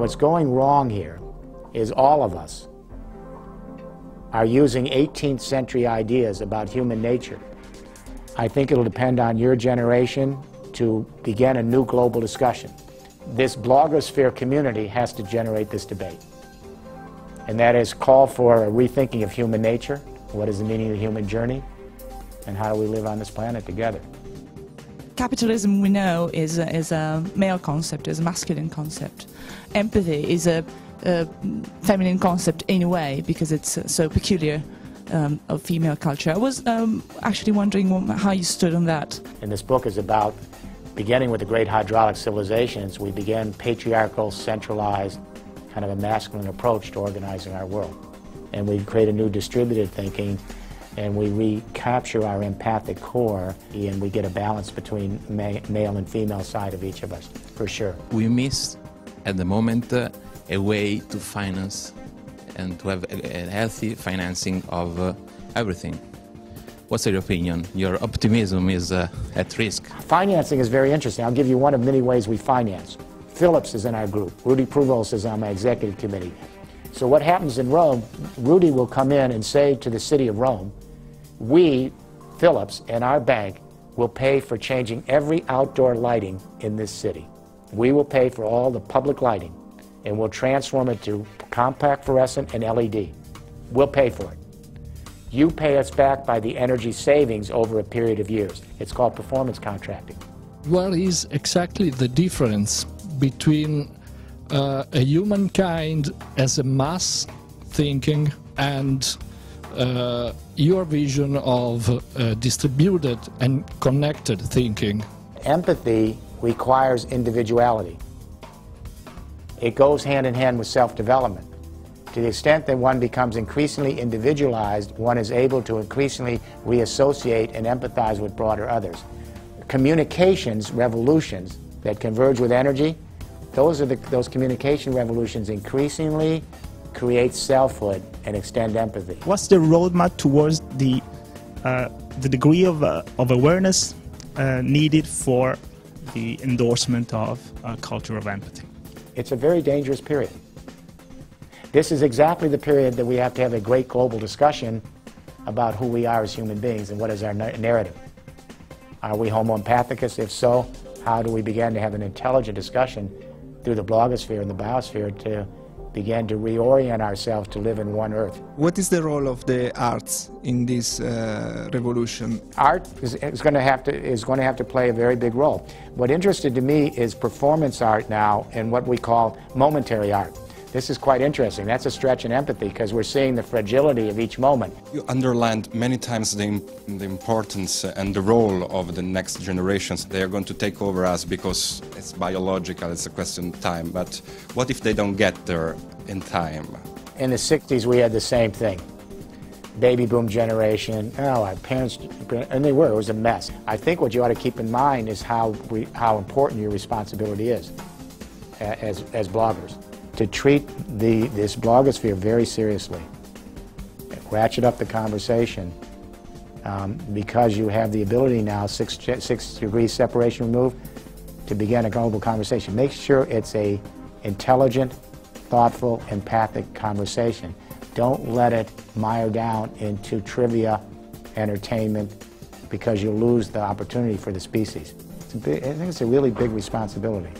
What's going wrong here is all of us are using 18th century ideas about human nature. I think it'll depend on your generation to begin a new global discussion. This blogosphere community has to generate this debate. And that is call for a rethinking of human nature. What is the meaning of the human journey? And how do we live on this planet together? Capitalism, we know, is a, is a male concept, is a masculine concept. Empathy is a, a feminine concept in a way because it's so peculiar um, of female culture. I was um, actually wondering how you stood on that. And this book is about beginning with the great hydraulic civilizations, we began patriarchal, centralized, kind of a masculine approach to organizing our world. And we create a new distributed thinking and we recapture our empathic core and we get a balance between ma male and female side of each of us, for sure. We miss at the moment uh, a way to finance and to have a, a healthy financing of uh, everything. What's your opinion? Your optimism is uh, at risk. Financing is very interesting. I'll give you one of many ways we finance. Philips is in our group. Rudy Provoost is on my executive committee. So what happens in Rome, Rudy will come in and say to the city of Rome, we, Philips, and our bank will pay for changing every outdoor lighting in this city. We will pay for all the public lighting, and we'll transform it to compact fluorescent and LED. We'll pay for it. You pay us back by the energy savings over a period of years. It's called performance contracting. What is exactly the difference between uh, a humankind as a mass thinking and uh, your vision of uh, distributed and connected thinking? Empathy requires individuality. It goes hand in hand with self development. To the extent that one becomes increasingly individualized, one is able to increasingly reassociate and empathize with broader others. Communications revolutions that converge with energy, those are the, those communication revolutions increasingly create selfhood and extend empathy. What's the roadmap towards the uh, the degree of, uh, of awareness uh, needed for the endorsement of a culture of empathy? It's a very dangerous period. This is exactly the period that we have to have a great global discussion about who we are as human beings and what is our narrative. Are we homo empathicus? If so, how do we begin to have an intelligent discussion through the blogosphere and the biosphere to begin to reorient ourselves to live in one earth. What is the role of the arts in this uh, revolution? Art is, is, going to have to is going to have to play a very big role. What interested to me is performance art now and what we call momentary art. This is quite interesting. That's a stretch in empathy because we're seeing the fragility of each moment. You underlined many times the, the importance and the role of the next generations. They are going to take over us because it's biological, it's a question of time. But what if they don't get there in time? In the 60s, we had the same thing. Baby boom generation. Oh, our parents, and they were, it was a mess. I think what you ought to keep in mind is how, we, how important your responsibility is as, as bloggers to treat the, this blogosphere very seriously. Ratchet up the conversation um, because you have the ability now, six, six degrees separation removed, to begin a global conversation. Make sure it's a intelligent, thoughtful, empathic conversation. Don't let it mire down into trivia, entertainment, because you'll lose the opportunity for the species. Big, I think it's a really big responsibility.